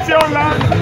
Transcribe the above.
That's your land.